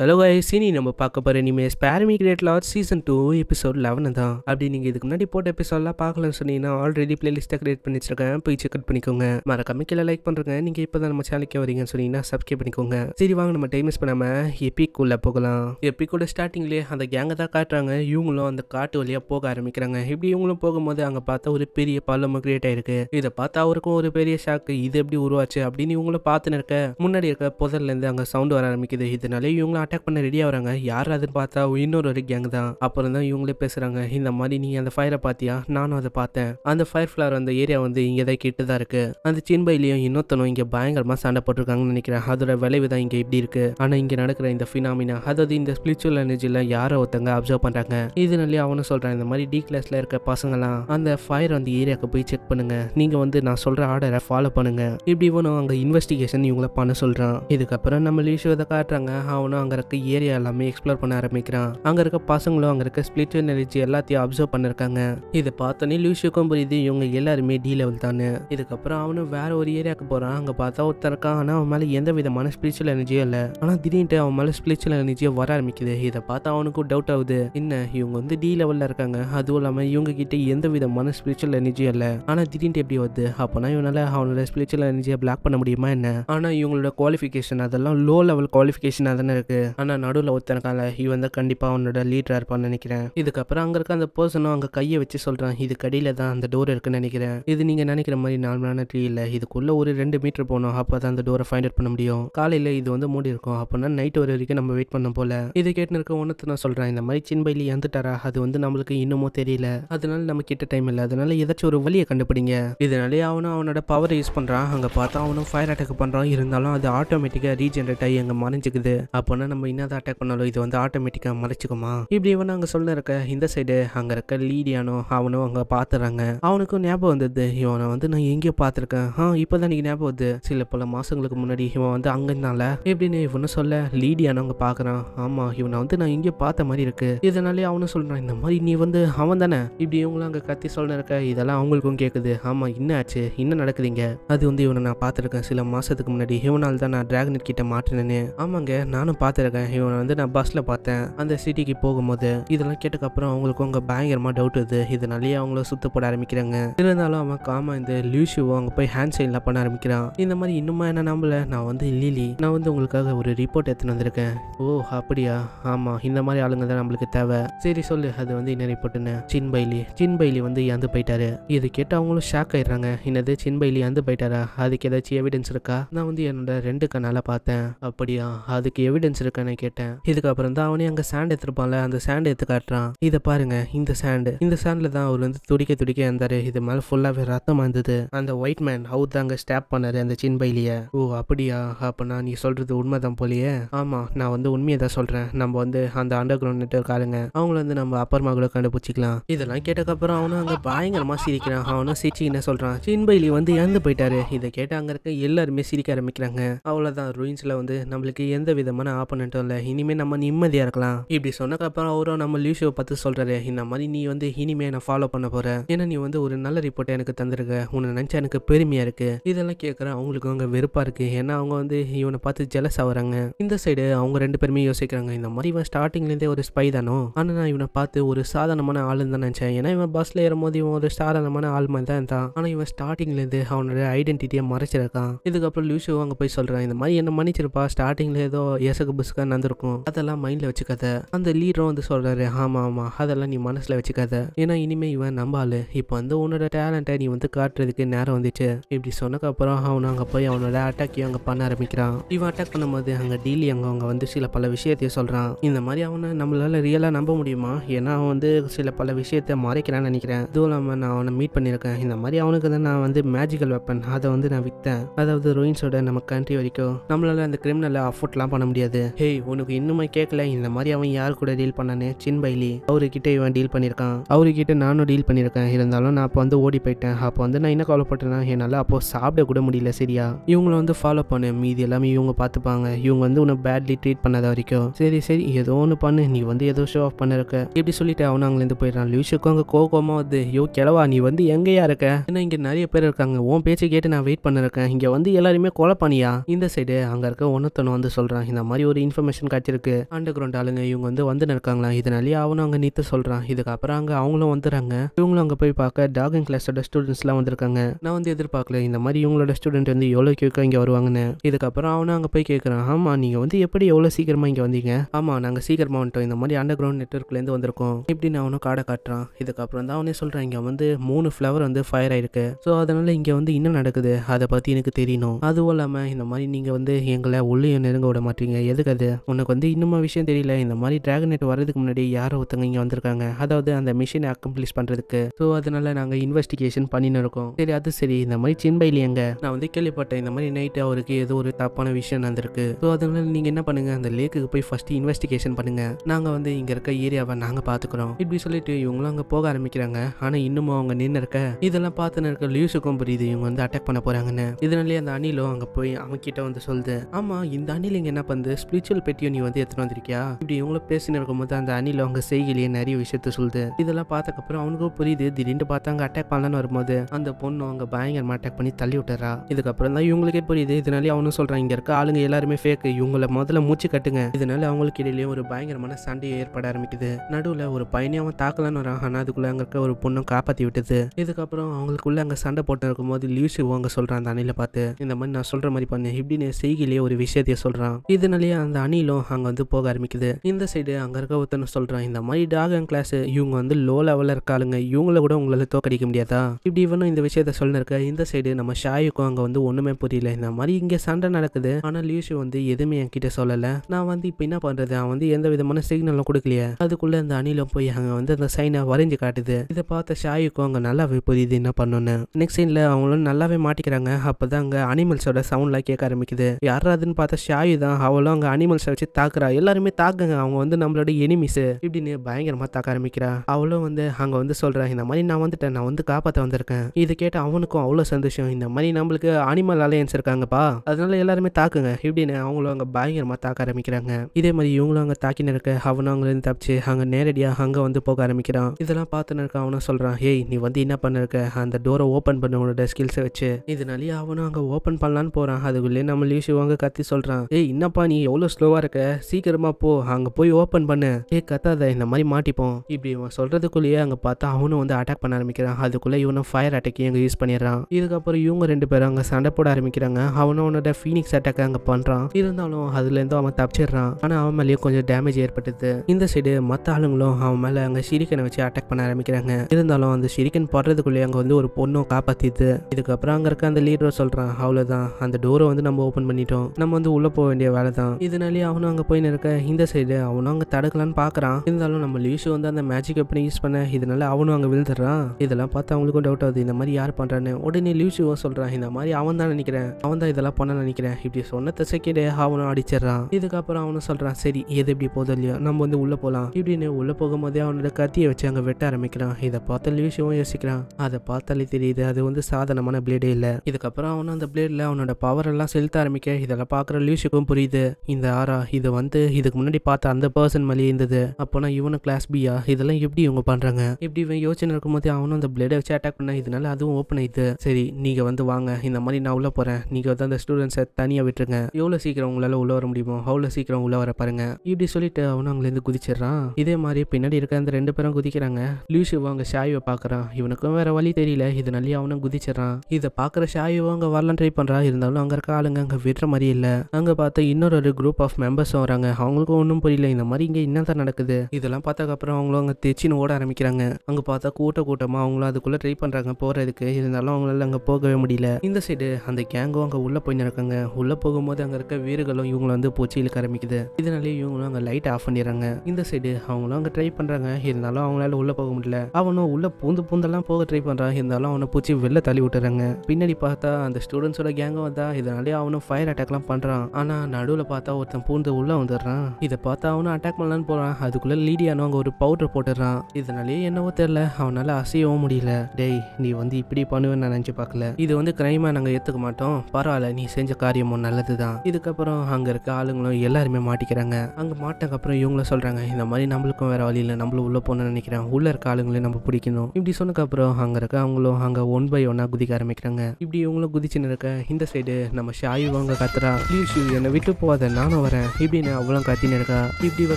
Hello guys இனி நம்ம பார்க்க போகிற இனிமேல் ஸ்பேரமி great lot season two episode eleven தான். அப்படி நீங்கள் இதுக்கு முன்னாடி போட்ட எபிசோட்லாம் பார்க்கலன்னு சொன்னீங்கன்னா ஆல்ரெடி பிளேலிஸ்ட்டை கிரியேட் பண்ணி வச்சிருக்கேன் போய் செக் பண்ணிக்கோங்க. மறக்காம கீழே லைக் பண்ணுறங்க நீங்கள் இப்போ தான் நம்ம சேனலுக்கு வரீங்கன்னு சொன்னீங்கன்னா சப்ஸ்கிரைப் பண்ணிக்கோங்க. சரி வாங்க நம்ம டைம் மிஸ் பண்ணாமல் எபிக் உள்ளே போகலாம். எப்பிக்கோட ஸ்டார்டிங்லேயே அந்த கேங்கை தான் காட்டுறாங்க. இவங்களும் அந்த காட்டு வழியாக போக ஆரம்பிக்கிறாங்க. இப்படி இவங்களும் போகும்போது அங்கே பார்த்தா ஒரு பெரிய பள்ளம் கிரியேட் ஆயிருக்கு. இதை பார்த்தா அவருக்கும் ஒரு பெரிய ஷாக்கு இது எப்படி உருவாச்சு அப்படின்னு இவங்களும் பார்த்துன்னு இருக்க. முன்னாடி இருக்க புதர்லேருந்து அங்கே சவுண்ட் வர ஆரம்பிக்குது. இதனால இவங்களும் அட்டாக் பண்ண ரெடி ஆகிறாங்க. யார் அதுன்னு பார்த்தா? இன்னொரு ஒரு கேங் தான். அப்புறம் தான் இவங்களே பேசுறாங்க இந்த மாதிரி நீ அந்த ஃபயரை பார்த்தியா? நானும் அதை பார்த்தேன். அந்த ஃபயர் ஃப்ளார் அந்த ஏரியா வந்து இங்கே தான் கிட்ட தான் இருக்கு. அந்த சின்பையிலையும் இன்னொருத்தனும் இங்கே பயங்கரமாக சண்டை போட்டிருக்காங்கன்னு நினைக்கிறேன். அதோட விளைவு தான் இங்கே இப்படி இருக்கு. ஆனால் இங்கே நடக்கிற இந்த ஃபினாமினா அதாவது இந்த ஸ்பிரிச்சுவல் எனர்ஜியில் யாரோ ஒருத்தங்க அப்சர்வ் பண்ணுறாங்க இதனாலே அவனும் சொல்கிறான் இந்த மாதிரி டி கிளாஸில் இருக்க பசங்களாம் அந்த ஃபயர் அந்த ஏரியாவுக்கு போய் செக் பண்ணுங்க. நீங்கள் வந்து நான் சொல்கிற ஆர்டரை ஃபாலோ பண்ணுங்க. இப்படி இவனும் அங்கே இன்வெஸ்டிகேஷன் இவங்கள பண்ண சொல்கிறான் இதுக்கப்புறம் நம்ம லீஷோ இதை காட்டுறாங்க. அவனும் அங்கே இருக்க ஏரியா எல்லாமே எக்ஸ்ப்ளோர் பண்ண ஆரம்பிக்கிறான். அங்க இருக்க பசங்களும் அங்க இருக்க ஸ்பிரிச்சுவல் எனர்ஜி எல்லாத்தையும் அப்சர்வ் பண்ணிருக்காங்க. இதை பார்த்தோன்னே லூஷுக்கும் புரியுது இவங்க எல்லாருமே டி லெவல் தானே இதுக்கப்புறம் அவனும் வேற ஒரு ஏரியாவுக்கு போறான். அங்க பார்த்தா ஒருத்தன் இருக்கான் ஆனா அவன் மேல எந்த விதமான ஸ்பிரிச்சுவல் எனர்ஜியும் இல்லை. ஆனா திடீர்னு அவன் மேல ஸ்பிரிச்சுவல் எனர்ஜியும் வர ஆரம்பிக்குது. இதை பார்த்தா அவனுக்கும் டவுட் ஆகுது. என்ன இவங்க வந்து டி லெவல்ல இருக்காங்க. அதுவும் இல்லாம இவங்க கிட்ட எந்த விதமான ஸ்பிரிச்சுவல் எனர்ஜியும் இல்லை. ஆனா திடீர்னு எப்படி வருது? அப்போனா இவனால அவனோட ஸ்பிரிச்சுவல் எனர்ஜியை பிளாக் பண்ண முடியுமா என்ன? ஆனா இவங்களோட குவாலிஃபிகேஷன் அதெல்லாம் லோ லெவல் குவாலிஃபிகேஷனாக தானே ஆனால் ஆனா நடுவில் ஒருத்தனக்கால இவன் தான் கண்டிப்பா அவனோட லீடரா இருப்பான்னு நினைக்கிறேன். இதுக்கப்புறம் அங்க இருக்க அந்த பர்சனும் அங்க கையை வச்சு சொல்றான் இது கடியில தான் அந்த டோர் இருக்குன்னு நினைக்கிறேன். இது நீங்க நினைக்கிற மாதிரி நார்மலான ட்ரீ இல்ல. இதுக்குள்ள ஒரு ரெண்டு மீட்டர் போகணும் அப்பதான் அந்த டோரை ஃபைண்ட் அவுட் பண்ண முடியும். காலையில இது வந்து மூடி இருக்கும். அப்போனா நைட் ஒரு வரைக்கும் நம்ம வெயிட் பண்ண போல. இது கேட்டுன்னு இருக்க ஒன்று நான் சொல்றேன் இந்த மாதிரி சின்பைலி இறந்துட்டாரா? அது வந்து நம்மளுக்கு இன்னமும் தெரியல. அதனால நம்ம கிட்ட டைம் இல்லை. அதனால ஏதாச்சும் ஒரு வழியை கண்டுபிடிங்க. இதனாலே அவனும் அவனோட பவரை யூஸ் பண்றான். அங்க பார்த்தா அவனும் ஃபயர் அட்டாக் பண்றான். இருந்தாலும் அது ஆட்டோமேட்டிக்கா ரீஜென்ரேட் ஆகி அங்க மறைஞ்சிக்குது. அப்போனா நம்ம என்னதான் அட்டாக் பண்ணாலும் இது வந்து ஆட்டோமேட்டிக்கா மறைச்சிக்குமா? இப்படி இவன் அங்க சொல்ல இருக்க இந்த சைடு அங்க இருக்க லீடியானோ அவனும் அங்கே பார்த்துறாங்க அவனுக்கும் ஞாபகம் வந்தது இவனை வந்து நான் எங்கேயோ பார்த்துருக்கேன் ஆ இப்போதான் நீங்க ஞாபகம் வருது. சில பல மாதங்களுக்கு முன்னாடி இவன் வந்து அங்க இருந்தால எப்படின்னு இவனு சொல்ல லீடியானோ அங்கே பார்க்குறான் ஆமா இவனை வந்து நான் எங்கேயோ பார்த்த மாதிரி இருக்கு. இதனாலே அவனும் சொல்கிறான் இந்த மாதிரி நீ வந்து அவன் தானே? இப்படி இவங்களும் அங்கே கத்தி சொல்ல இருக்க இதெல்லாம் அவங்களுக்கும் கேட்குது ஆமா என்ன ஆச்சு? என்ன நடக்குதுங்க? அது வந்து இவனை நான் பார்த்துருக்கேன் சில மாதத்துக்கு முன்னாடி இவனால் தான் நான் டிராகனட் கிட்ட மாட்டினேன்னு ஆமாங்க நானும் பார்த்து பார்த்துருக்கேன். இவனை வந்து நான் பஸ்ல பார்த்தேன். அந்த சிட்டிக்கு போகும்போது இதெல்லாம் கேட்டக்கப்புறம் அவங்களுக்கு அவங்க பயங்கரமா டவுட் வருது. இதனாலேயே அவங்கள சுத்த போட ஆரம்பிக்கிறாங்க. இருந்தாலும் அவன் காமா இந்த லியூஷுவோ அங்கே போய் ஹேண்ட் சைன்லாம் பண்ண ஆரம்பிக்கிறான். இந்த மாதிரி இன்னுமா என்ன நம்பல? நான் வந்து லிலி நான் வந்து உங்களுக்காக ஒரு ரிப்போர்ட் எடுத்துன்னு வந்திருக்கேன். ஓ அப்படியா? ஆமா இந்த மாதிரி ஆளுங்க தான் நம்மளுக்கு தேவை. சரி சொல்லு அது வந்து என்ன ரிப்போர்ட்டுன்னு சின்பைலி சின்பைலி வந்து இறந்து போயிட்டாரு. இது கேட்டு அவங்களும் ஷாக் ஆயிடுறாங்க. என்னது சின்பைலி இறந்து போயிட்டாரா? அதுக்கு ஏதாச்சும் எவிடன்ஸ் இருக்கா? நான் வந்து என்னோட ரெண்டு கண்ணால பார்த்தேன். அப்படியா? அதுக்கு எவிடன்ஸ் இருக்கான்னு கேட்டேன். இதுக்கப்புறம் தான் அவனே அங்க சாண்ட் எடுத்துருப்பான்ல அந்த சாண்ட் எடுத்து காட்டுறான். இதை பாருங்க இந்த சாண்டு இந்த சாண்ட்ல தான் அவர் வந்து துடிக்க துடிக்க இருந்தாரு. இது மேல ஃபுல்லாவே ரத்தமா இருந்தது அந்த ஒயிட் மேன் அவர் தான் அங்க ஸ்டாப் பண்ணாரு அந்த சின்பைலிய ஓ அப்படியா? அப்பனா நீ சொல்றது உண்மைதான் போலியே. ஆமா நான் வந்து உண்மையை தான் சொல்றேன். நம்ம வந்து அந்த அண்டர் கிரவுண்ட் நெட்வொர்க் ஆளுங்க. அவங்கள வந்து நம்ம அப்புறமா கூட கண்டுபிடிச்சிக்கலாம். இதெல்லாம் கேட்டக்கப்புறம் அவனும் அங்க பயங்கரமா சிரிக்கிறான். அவனும் சிரிச்சு என்ன சொல்றான்? சின்பைலி வந்து இறந்து போயிட்டாரு. இதை கேட்டு அங்க இருக்க எல்லாருமே சிரிக்க ஆரம்பிக்கிறாங்க. அவ்வளவுதான் ரூயின்ஸ்ல வந்து நம்மளுக்கு எந்த விதமான ஆப்பன் பண்ணிட்டோம்ல இனிமே நம்ம நிம்மதியாக இருக்கலாம். இப்படி சொன்னக்கப்புறம் அவரும் நம்ம லியூஷோ பார்த்து சொல்கிறாரு இந்த மாதிரி நீ வந்து இனிமே நான் ஃபாலோ பண்ண போற. ஏன்னா நீ வந்து ஒரு நல்ல ரிப்போர்ட்டை எனக்கு தந்திருக்க. உன்னை நினச்சா எனக்கு பெருமையாக இருக்கு. இதெல்லாம் கேட்குறேன் அவங்களுக்கு அவங்க வெறுப்பா இருக்கு. ஏன்னா அவங்க வந்து இவனை பார்த்து ஜெலஸ் ஆகுறாங்க. இந்த சைடு அவங்க ரெண்டு பேருமே யோசிக்கிறாங்க இந்த மாதிரி இவன் ஸ்டார்டிங்ல இருந்தே ஒரு ஸ்பை தானோ? ஆனால் நான் இவனை பார்த்து ஒரு சாதாரணமான ஆளுன்னு தான் நினைச்சேன். ஏன்னா இவன் பஸ்ல ஏறும்போது இவன் ஒரு சாதாரணமான ஆள் மாதிரி தான் இருந்தான். ஆனால் இவன் ஸ்டார்டிங்லேருந்து அவனோட ஐடென்டிட்டியை மறைச்சிருக்கான். இதுக்கப்புறம் லூஷோ அங்கே போய் சொல்கிறான் இந்த மாதிரி என்ன மன்னிச்சிருப்பா. ஸ்டார்டிங்ல ஏதோ எசகு புஸ்கா நடந்திருக்கும். அதெல்லாம் மைண்ட்ல வச்சுக்காத. அந்த லீடரும் வந்து சொல்றாரு ஆமா ஆமா அதெல்லாம் நீ மனசுல வச்சுக்காத. ஏன்னா இனிமே இவன் நம்பாளு இப்போ வந்து உன்னோட டேலண்ட்டை நீ வந்து காட்டுறதுக்கு நேரம் வந்துச்சு. இப்படி சொன்னதுக்கப்புறம் அவன் அங்க போய் அவனோட அட்டாக்கையும் அங்க பண்ண ஆரம்பிக்கிறான். இவன் அட்டாக் பண்ணும்போது அங்க டீலி அங்க அவங்க வந்து சில பல விஷயத்தையும் சொல்றான். இந்த மாதிரி அவனை நம்மளால ரியலா நம்ப முடியுமா? ஏன்னா அவன் வந்து சில பல விஷயத்த மறைக்கிறான்னு நினைக்கிறேன். இதுவும் இல்லாமல் நான் அவனை மீட் பண்ணியிருக்கேன். இந்த மாதிரி அவனுக்கு தான் நான் வந்து மேஜிக்கல் வெப்பன் அதை வந்து நான் வித்தேன். அதாவது ரோயின்ஸோட நம்ம கண்ட்ரி வரைக்கும் நம்மளால அந்த கிரிமினலை அஃபோர்ட்லாம் பண்ண முடியாது. ஹேய் உனக்கு இன்னுமே கேட்கல இந்த மாதிரி அவன் யார் கூட டீல் பண்ணானே? சின்பைலி அவர்கிட்ட இவன் டீல் பண்ணியிருக்கான் அவர்கிட்ட நானும் டீல் பண்ணியிருக்கேன் இருந்தாலும் நான் அப்போ வந்து ஓடி போயிட்டேன். அப்போ வந்து நான் என்ன கவலைப்பட்டேன்னா என்னால் அப்போ சாப்பிட கூட முடியல சரியா? இவங்கள வந்து ஃபாலோ பண்ணு. மீதி எல்லாமே இவங்க பார்த்துப்பாங்க. இவங்க வந்து உன்னை பேட்லி ட்ரீட் பண்ணாத வரைக்கும். சரி சரி. ஏதோ ஒன்று பண்ணு. நீ வந்து ஏதோ ஷோ ஆஃப் பண்ணிருக்க. இப்படி சொல்லிட்டு அவன் அங்கேருந்து போயிடுறான். லியூஷுக்கும் அங்கே கோகோமா வந்து யோ கிளவா நீ வந்து எங்கேயா இருக்க? ஏன்னா இங்கே நிறைய பேர் இருக்காங்க. உன் பேச்சு கேட்டு நான் வெயிட் பண்ணிருக்கேன். இங்கே வந்து எல்லாருமே கொலை பண்ணியா? இந்த சைடு அங்கே இருக்க ஒன்றுத்தனை வந்து சொல்கிறான் இந்த மாதிரி ஒரு இன்ஃபர்மேஷன் கிடச்சிருக்கு அண்டர் கிரவுண்ட் ஆளுங்க இவங்க வந்து வந்து இருக்காங்களா? இதனாலேயே அவனும் அங்கே நித்து சொல்கிறான் இதுக்கப்புறம் அங்கே அவங்களும் வந்துடுறாங்க. இவங்களும் அங்கே போய் பார்க்க டாகிங் கிளாஸோட ஸ்டூடெண்ட்ஸ்லாம் வந்திருக்காங்க. நான் வந்து எதிர்பார்க்கல. இந்த மாதிரி இவங்களோட ஸ்டூடெண்ட் வந்து எவ்வளோ கேட்க இங்கே வருவாங்கன்னு. இதுக்கப்புறம் அவனும் அங்கே போய் கேட்குறான் ஆமா நீங்கள் வந்து எப்படி எவ்வளோ சீக்கிரமாக இங்கே வந்தீங்க? ஆமாம் நாங்கள் சீக்கிரமாக வந்துட்டோம். இந்த மாதிரி அண்டர் கிரவுண்ட் நெட்ஒர்க்லேருந்து வந்திருக்கோம். இப்படின்னு அவனும் காடை காட்டுறான். இதுக்கப்புறம் தான் அவனே சொல்கிறான் இங்கே வந்து மூணு ஃப்ளவர் வந்து ஃபயர் ஆயிருக்கு. ஸோ அதனால இங்கே வந்து என்ன நடக்குது? அதை பற்றி எனக்கு தெரியணும். அதுவும் இல்லாமல் இந்த மாதிரி நீங்கள் வந்து எங்களை உள்ளே நெருங்க விட மாட்டீங்க. எதுக்கு அது உனக்கு வந்து இன்னுமா விஷயம் தெரியல. இந்த மாதிரி டிராகன் நெட் வர்றதுக்கு முன்னாடி யாரோ ஒருத்தங்க இங்கே வந்திருக்காங்க. அதாவது அந்த மிஷினை அக்கம்ப்ளீஸ் பண்ணுறதுக்கு ஸோ அதனால நாங்கள் இன்வெஸ்டிகேஷன் பண்ணின்னு இருக்கோம். சரி அது சரி. இந்த மாதிரி சின்பைலி எங்க? நான் வந்து கேள்விப்பட்டேன். இந்த மாதிரி நைட்டு அவருக்கு ஏதோ ஒரு தப்பான விஷயம் நடந்திருக்கு. ஸோ அதனால நீங்கள் என்ன பண்ணுங்க? அந்த லேக்குக்கு போய் ஃபர்ஸ்ட் இன்வெஸ்டிகேஷன் பண்ணுங்க. நாங்கள் வந்து இங்கே இருக்க ஏரியாவை நாங்கள் பார்த்துக்குறோம் இப்படி சொல்லிட்டு இவங்களும் அங்கே போக ஆரம்பிக்கிறாங்க. ஆனால் இன்னமும் அவங்க நின்று இருக்க? இதெல்லாம் பார்த்துன்னு இருக்க லியூஸுக்கும் புரியுது. இவங்க வந்து அட்டாக் பண்ண போறாங்கன்னு. இதனாலேயே அந்த அணிலும் அங்கே போய் அவன் கிட்ட வந்து சொல்லுது. ஆமா இந்த அணில் இங்கே என்ன பண்ணுது? ரிச்சுவல் பெட்டியும் நீ வந்து எடுத்துட்டு வந்திருக்கியா? இப்படி இவங்களும் பேசினு இருக்கும்போது அந்த அணில அவங்க செய்கையிலேயே நிறைய விஷயத்த சொல்லுது. இதெல்லாம் பார்த்தக்கப்புறம் அவனுக்கும் புரியுது. திடீர்னு பார்த்து அங்கே அட்டாக் பண்ணலான்னு வரும்போது அந்த பொண்ணு அவங்க பயங்கரமாக அட்டாக் பண்ணி தள்ளி விட்டுறா. இதுக்கப்புறம் தான் இவங்களுக்கே புரியுது. இதனாலே அவனும் சொல்கிறான் இங்கே இருக்க ஆளுங்க எல்லாருமே ஃபேக் இவங்கள முதல்ல மூச்சு கட்டுங்க. இதனால அவங்களுக்கு இடையிலேயே ஒரு பயங்கரமான சண்டை ஏற்பட ஆரம்பிக்குது. நடுவில் ஒரு பையனையும் அவன் தாக்கலான்னு வரான். ஆனால் அதுக்குள்ள அங்கே இருக்க ஒரு பொண்ணும் காப்பாற்றி விட்டுது. இதுக்கப்புறம் அவங்களுக்குள்ள அங்கே சண்டை போட்டு இருக்கும்போது லியூசி அவங்க சொல்கிறான் அந்த அணில பார்த்து. இந்த மாதிரி நான் சொல்கிற மாதிரி பண்ணு. இப்படின்னு செய்கையிலேயே ஒரு விஷயத்தையே சொல்கிறான் இதனாலேயே அந்த அணிலும் அங்கே வந்து போக ஆரம்பிக்குது. இந்த சைடு அங்கே இருக்க ஒருத்தன் சொல்கிறான் இந்த மாதிரி டாகன் கிளாஸ் இவங்க வந்து லோ லெவலில் இருக்காளுங்க இவங்கள கூட உங்களால் தோக்கடிக்க முடியாதா? இப்படி இவனும் இந்த விஷயத்த சொல்லிருக்க இந்த சைடு நம்ம ஷாயுக்கும் அங்கே வந்து ஒன்றுமே புரியல. இந்த மாதிரி இங்கே சண்டை நடக்குது. ஆனால் லியூஷு வந்து எதுவுமே என்கிட்ட சொல்லலை. நான் வந்து இப்போ என்ன பண்ணுறது அவன் வந்து எந்த விதமான சிக்னலும் கொடுக்கலையே. அதுக்குள்ளே அந்த அணிலும் போய் அங்கே வந்து அந்த சைனை வரைஞ்சு காட்டுது. இதை பார்த்த ஷாயுக்கும் அங்கே நல்லாவே புரியுது என்ன பண்ணணும்னு. நெக்ஸ்ட் சீனில் அவங்களும் நல்லாவே மாட்டிக்கிறாங்க. அப்போ தான் அங்கே அனிமல்ஸோட சவுண்ட்லாம் கேட்க ஆரம்பிக்குது. யாராதுன்னு பார்த்தா ஷாயு தான் அவளும் அங்கே அனிமல்ஸை வச்சு தாக்குறா. எல்லாருமே தாக்குங்க. அவங்க வந்து நம்மளோட எனிமிஸ் இப்படின்னு பயங்கரமாக தாக்க ஆரம்பிக்கிறா. அவளும் வந்து அங்கே வந்து சொல்றா இந்த மாதிரி நான் வந்துட்டேன். நான் வந்து காப்பாற்ற வந்திருக்கேன். இது கேட்டு அவனுக்கும் அவ்வளோ சந்தோஷம். இந்த மாதிரி நம்மளுக்கு அனிமல் அலையன்ஸ் இருக்காங்கப்பா. அதனால எல்லாருமே தாக்குங்க. இப்படின்னு அவங்களும் அங்கே பயங்கரமாக தாக்க ஆரம்பிக்கிறாங்க. இதே மாதிரி இவங்களும் அங்கே தாக்கின்னு இருக்க அவனும் அங்கேருந்து தப்பிச்சு அங்கே நேரடியாக அங்கே வந்து போக ஆரம்பிக்கிறான். இதெல்லாம் பார்த்துன்னு இருக்க அவனும் சொல்கிறான் ஏய் நீ வந்து என்ன பண்ணிருக்க? அந்த டோரை ஓப்பன் பண்ண உன்னோட ஸ்கில்ஸை வச்சு. இதனாலேயே அவனும் அங்கே ஓப்பன் பண்ணலான்னு போகிறான் அதுக்குள்ளே நம்ம லீஷு வாங்க கத்தி சொல்கிறான் ஏய் என்னப்பா நீ எவ்வளோ ஸ்லோவாக இருக்க. சீக்கிரமா போ. அங்கே போய் ஓப்பன் பண்ணு. ஏ கத்தாத. இந்த மாதிரி மாட்டிப்போம். இப்படி இவன் சொல்கிறதுக்குள்ளேயே அங்கே பார்த்தா அவனும் வந்து அட்டாக் பண்ண ஆரம்பிக்கிறான். அதுக்குள்ளே இவனும் ஃபயர் அட்டாக் அங்கே யூஸ் பண்ணிடுறான். இதுக்கப்புறம் இவங்க ரெண்டு பேரும் அங்கே சண்டை போட ஆரம்பிக்கிறாங்க. அவனும் அவனோட ஃபீனிக்ஸ் அட்டாக் அங்கே பண்ணுறான் இருந்தாலும் அதுலேருந்து அவன் தப்பிச்சிடுறான். ஆனால் அவன் மேலேயும் கொஞ்சம் டேமேஜ் ஏற்பட்டது. இந்த சைடு மற்ற ஆளுங்களும் அவன் மேலே அங்கே சிரிக்கனை வச்சு அட்டாக் பண்ண ஆரம்பிக்கிறாங்க. இருந்தாலும் அந்த சிரிக்கன் படுறதுக்குள்ளேயே அங்கே வந்து ஒரு பொண்ணும் காப்பாற்றிது இதுக்கப்புறம் அங்கே இருக்க அந்த லீடரை சொல்கிறான் அவ்வளோதான் அந்த டோரை வந்து நம்ம ஓப்பன் பண்ணிட்டோம். நம்ம வந்து உள்ளே போக வேண்டிய வேலை தான் இது இதனாலேயே அவனும் அங்கே போய் இருக்க இந்த சைடு அவனும் அங்கே தடுக்கலான்னு பார்க்குறான் இருந்தாலும் நம்ம லீஷு வந்து அந்த மேஜிக் எப்படி யூஸ் பண்ண இதனால அவனும் அங்கே விழுந்துடுறான். இதெல்லாம் பார்த்து அவங்களுக்கும் டவுட் ஆகுது. இந்த மாதிரி யார் பண்ணுறான்னு உடனே லீஷுவும் சொல்கிறான் இந்த மாதிரி அவன் தான் நினைக்கிறேன். அவன் தான் இதெல்லாம் பண்ண நினைக்கிறேன். இப்படி சொன்ன செகண்டே அவனும் அடிச்சிடுறான். இதுக்கப்புறம் அவனும் சொல்கிறான் சரி எது எப்படி போதும் இல்லையோ நம்ம வந்து உள்ளே போகலாம் இப்படின்னு உள்ளே போகும்போதே அவனோட கத்தியை வச்சு அங்கே வெட்ட ஆரம்பிக்கிறான். இதை பார்த்த லீஷுவும் யோசிக்கிறான். அதை பார்த்தாலே தெரியுது அது வந்து சாதாரணமான பிளேடே இல்லை. இதுக்கப்புறம் அவனும் அந்த பிளேடில் அவனோட பவர் எல்லாம் செலுத்த ஆரம்பிக்க இதெல்லாம் பார்க்குற லீஷுக்கும் புரியுது. இந்த ஆரா இது வந்து இதுக்கு முன்னாடி பார்த்த அந்த பர்சன் மேலேயே இருந்தது. அப்போனா இவனும் கிளாஸ் பியா இதெல்லாம் எப்படி இவங்க பண்றாங்க? இப்படி இவன் யோசனை இருக்கும்போது அவனும் அந்த பிளேடை வச்சு அட்டாக் பண்ண இதனால அதுவும் ஓப்பன் ஆயிடுது. சரி நீங்க வந்து வாங்க. இந்த மாதிரி நான் உள்ள போறேன். நீங்க வந்து அந்த ஸ்டூடெண்ட்ஸை தனியா விட்டுருங்க. எவ்வளவு சீக்கிரம் உங்களால உள்ள வர முடியுமோ அவ்வளவு சீக்கிரம் உள்ள வர பாருங்க. இப்படி சொல்லிட்டு அவனும் அங்கிருந்து குதிச்சிடுறான். இதே மாதிரி பின்னாடி இருக்க அந்த ரெண்டு பேரும் குதிக்கிறாங்க. லூசிவோ அவங்க ஷாயுவை பார்க்கறான். இவனுக்கும் வேற வழி தெரியல. இதனாலேயே அவனும் குதிச்சிடுறான். இதை பார்க்குற ஷாயுவோ அங்கே வரலாம் ட்ரை பண்ணுறான் இருந்தாலும் அங்க இருக்க ஆளுங்க அங்க விடுற மாதிரி இல்ல. அங்க பார்த்தா இன்னொரு ஒரு குரூப் ஆஃப் மெம்பர்ஸும் வராங்க. அவங்களுக்கும் ஒன்றும் புரியல. இந்த மாதிரி இங்க என்னதான் நடக்குது? இதெல்லாம் பார்த்ததுக்கப்புறம் அவங்களும் அங்கே தெச்சின்னு ஓட ஆரம்பிக்கிறாங்க. அங்கே பார்த்தா கூட்ட கூட்டமாக அவங்களும் அதுக்குள்ளே ட்ரை பண்ணுறாங்க போகிறதுக்கு இருந்தாலும் அவங்களால அங்கே போகவே முடியல. இந்த சைடு அந்த கேங்கும் அங்கே உள்ளே போய் நடக்காங்க உள்ளே போகும்போது அங்கே இருக்க வீரர்களும் இவங்களை வந்து பூச்சி இழுக்க ஆரம்பிக்குது. இதனாலேயே இவங்களும் அங்கே லைட் ஆஃப் பண்ணிடுறாங்க. இந்த சைடு அவங்களும் அங்கே ட்ரை பண்ணுறாங்க இருந்தாலும் அவங்களால உள்ளே போக முடியல. அவனும் உள்ளே பூந்து பூந்தெல்லாம் போக ட்ரை பண்ணுறான் இருந்தாலும் அவனை பூச்சி வெளில தள்ளி விட்டுறாங்க. பின்னாடி பார்த்தா அந்த ஸ்டூடெண்ட்ஸோட கேங்கும் வந்தா இதனாலே அவனும் ஃபயர் அட்டாக்லாம் பண்ணுறான் ஆனால் நடுவில் பார்த்தா ஒரு ஒருத்தன் பூந்து உள்ளே வந்துடுறான். இதை பார்த்தா அவனும் அட்டாக் பண்ணலான்னு போகிறான் அதுக்குள்ளே லீடியானோ அங்க ஒரு பவுடர் போட்டுடுறான். இதனாலேயே என்னவோ தெரியல. அவனால அசையவும் முடியல. டேய் நீ வந்து இப்படி பண்ணுவேன்னு நான் நினச்சி பார்க்கல. இது வந்து கிரைமா நாங்கள் ஏற்றுக்க மாட்டோம். பரவாயில்ல நீ செஞ்ச காரியமும் நல்லது தான் இதுக்கப்புறம் அங்கே இருக்க ஆளுங்களும் எல்லாருமே மாட்டிக்கிறாங்க. அங்கே மாட்டக்கப்புறம் இவங்களும் சொல்கிறாங்க இந்த மாதிரி நம்மளுக்கும் வேற வழி இல்லை. நம்மளும் உள்ளே போகணும்னு நினைக்கிறேன். உள்ளே இருக்க ஆளுங்களையும் நம்ம பிடிக்கணும். இப்படி சொன்னதுக்கப்புறம் அங்கே இருக்க அவங்களும் அங்கே ஒன் பை ஒன்னா குதிக்க ஆரம்பிக்கிறாங்க. இப்படி இவங்களும் குதிச்சுன்னு இருக்க இந்த சைடு நம்ம ஷாயு வாங்க கத்துறா ப்ளீஸ் என்னை விட்டு போவாதன்னா நானும் வரேன். இப்படின்னு அவ்வளோ கத்தின்னு இருக்கா? இப்படி இவ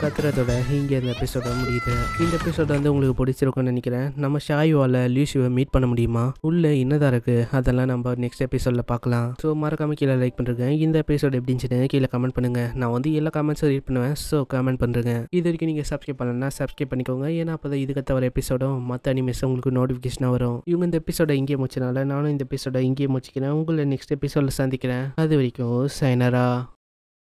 கத்துறதோட இங்கே இந்த எபிசோட முடியுது. இந்த எபிசோட வந்து உங்களுக்கு பிடிச்சிருக்கும்னு நினைக்கிறேன். நம்ம ஷாயுவால லியூஷுவை மீட் பண்ண முடியுமா? உள்ள என்னதான் இருக்கு? அதெல்லாம் நம்ம நெக்ஸ்ட் எபிசோட்ல பார்க்கலாம். ஸோ மறக்காம கீழே லைக் பண்ணுறேன் இந்த எபிசோட் எப்படின்னு கீழே கமெண்ட் பண்ணுங்க. நான் வந்து எல்லா கமெண்ட்ஸும் ரீட் பண்ணுவேன். ஸோ கமெண்ட் பண்ணுறேங்க இது வரைக்கும் நீங்கள் சப்ஸ்கிரைப் பண்ணலன்னா சப்ஸ்கிரைப் பண்ணிக்கோங்க. ஏன்னா அப்போ தான் இதுக்கு தவிர எபிசோடும் மற்ற அனிமேஸ் உங்களுக்கு நோட்டிஃபிகேஷனாக வரும். இவங்க இந்த எபிசோட இங்கே முடிச்சனால நானும் இந்த எபிசோட இங்கேயே முடிச்சிக்கிறேன். உங்களை நெக்ஸ்ட் எபிசோடில் சந்திக்கிறேன். அது வரைக்கும் சைனரா